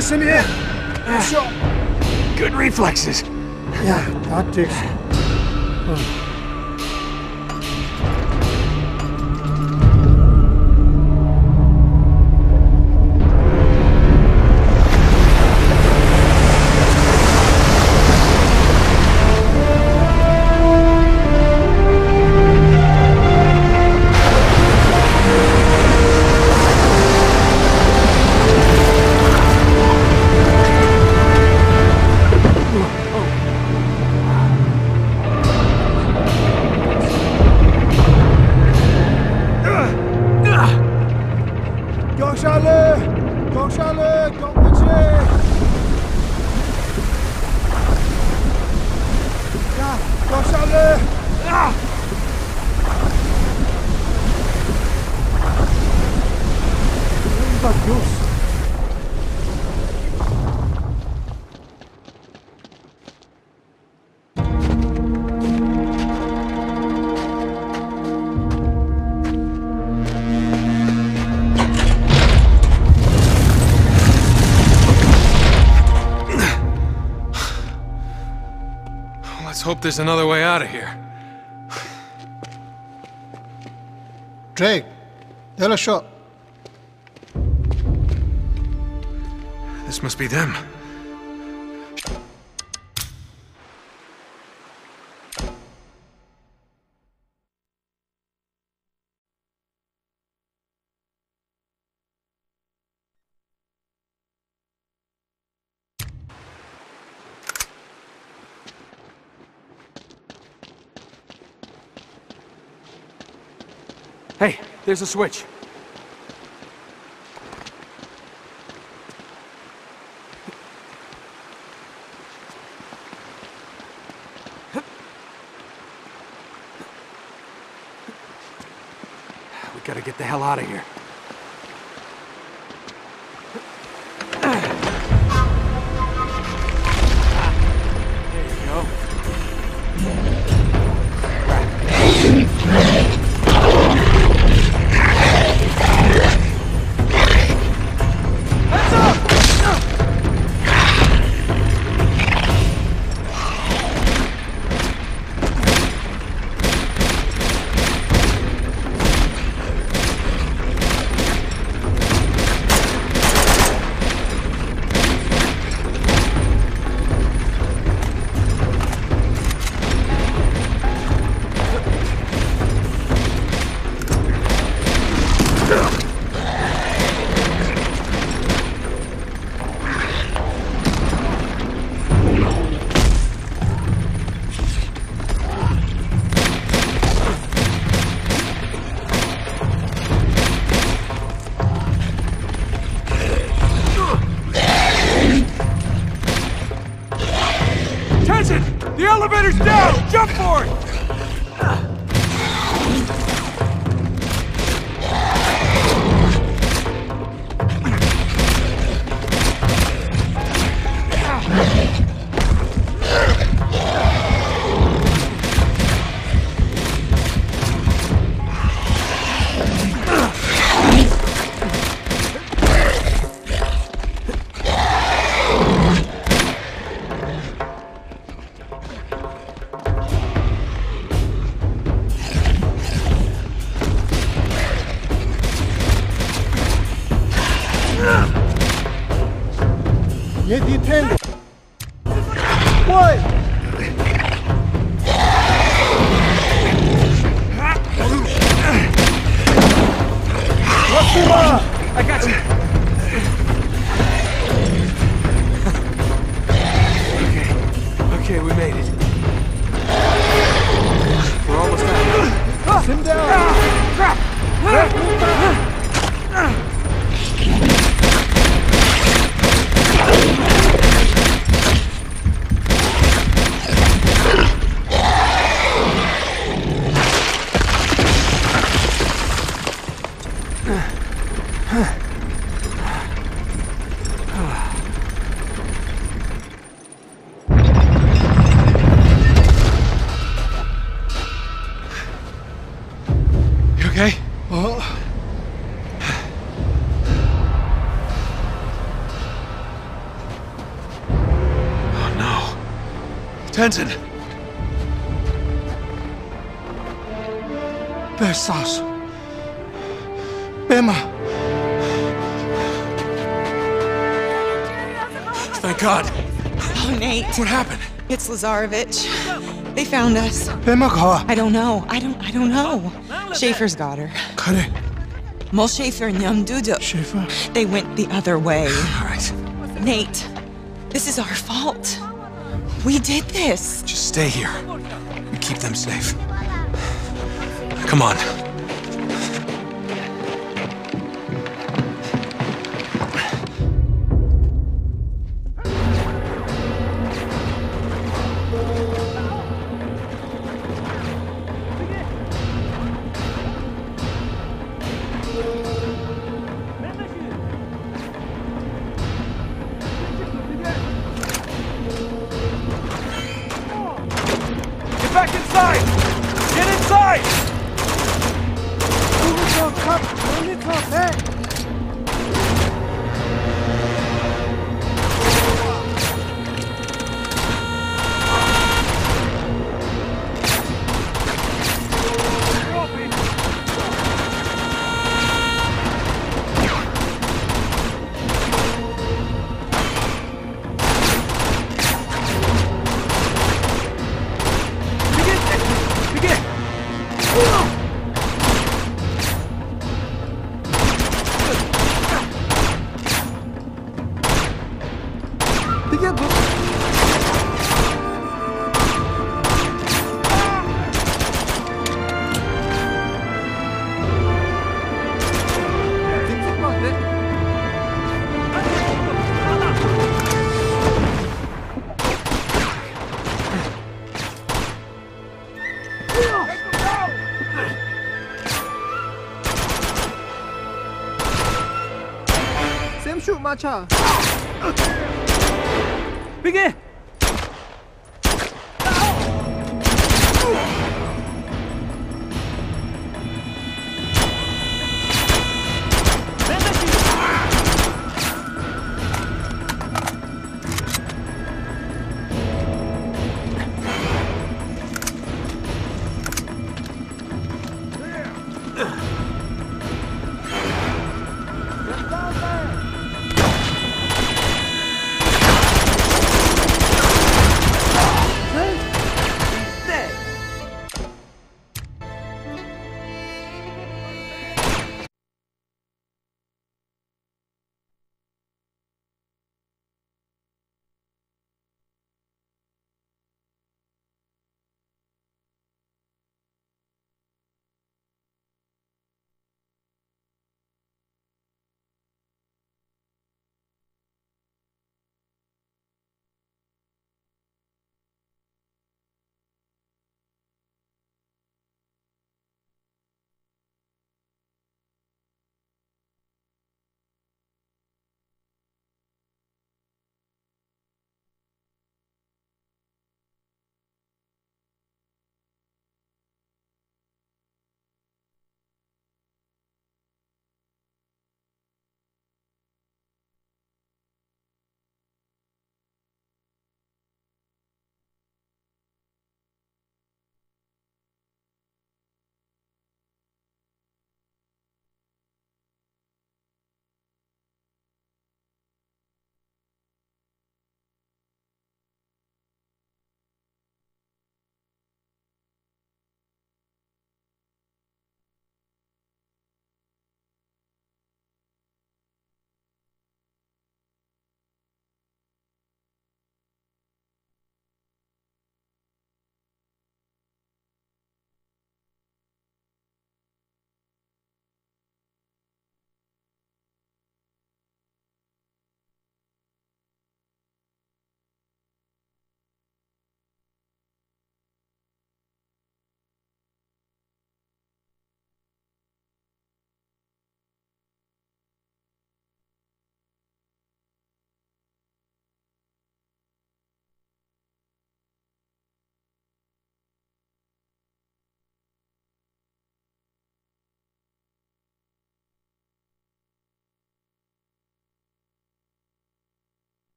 Here. Good reflexes. Ja, tactics. Kom Let's hope there's another way out of here. Drake, dela shot. This must be them. There's a switch. Jump for it! I got you. Tenzin! Besas. Bema. Thank God! Oh, Nate. What happened? It's Lazarevic. They found us. Bema. I don't know. I don't I don't know. Schaefer's got her. Kare. Mol Schaefer and Young Dudu. Schaefer. They went the other way. All right. Nate, this is our fault. We did this. Just stay here. We keep them safe. Come on. のカップにかせ 차. 백에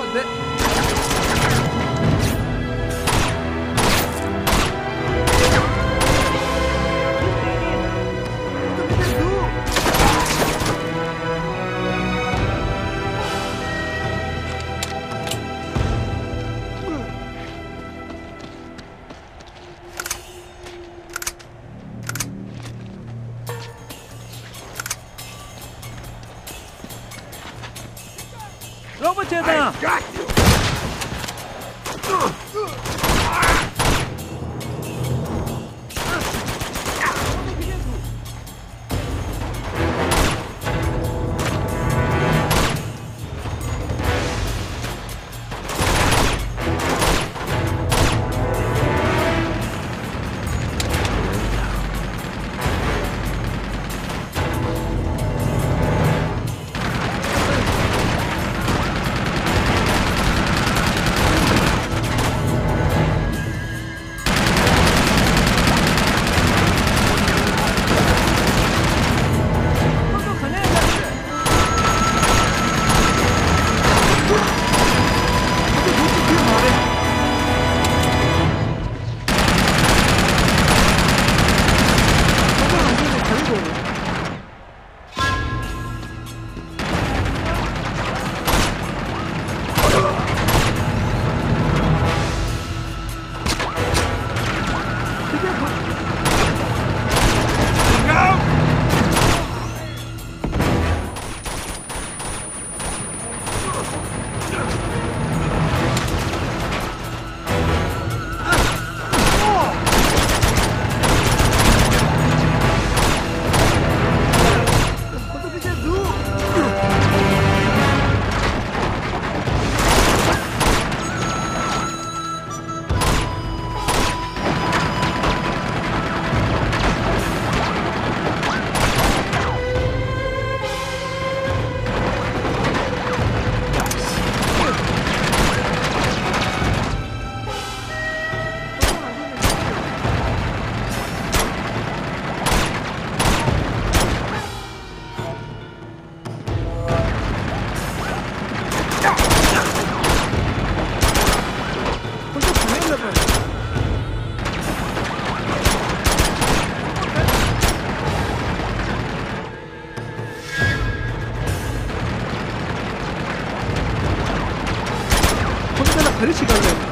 That. अरे शिकार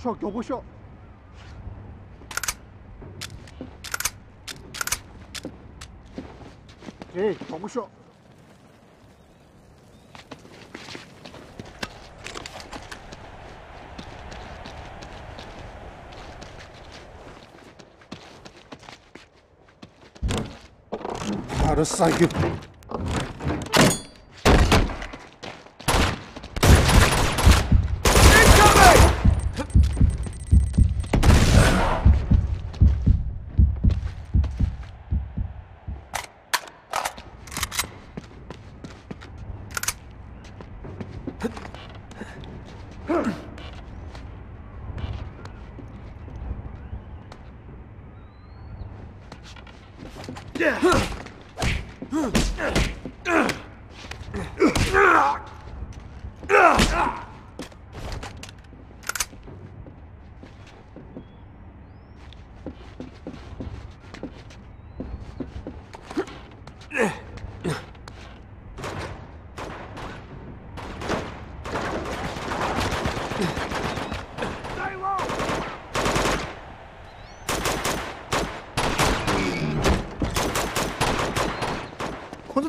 쇼, 여보쇼. 예, 여보쇼. 알았어, 이게.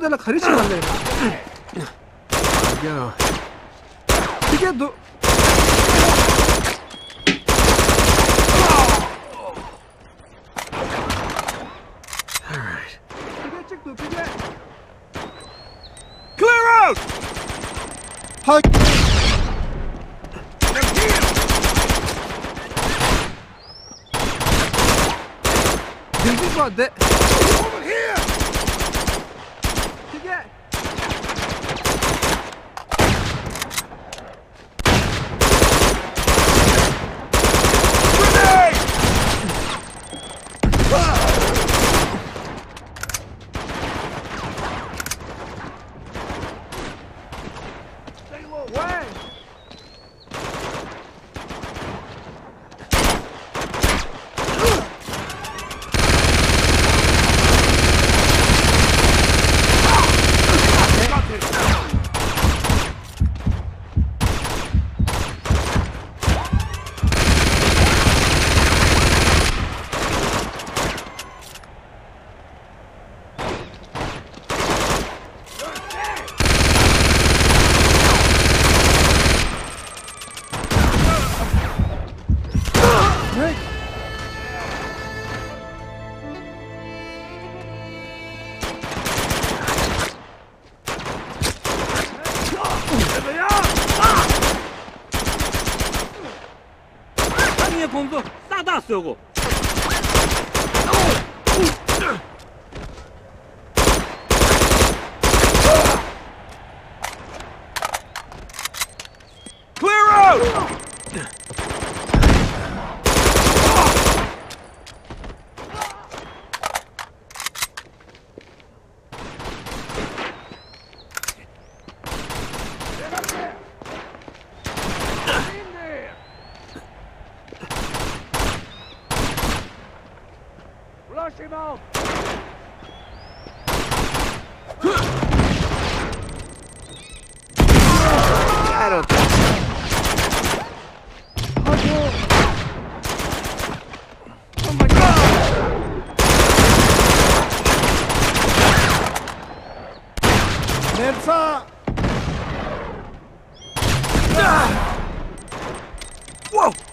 콘서트라 가르치러 갈래. Go. 이게 너 All right. 이게 찍도 이게. Clear out. 싸다 쓰고 Clear out! Whoa!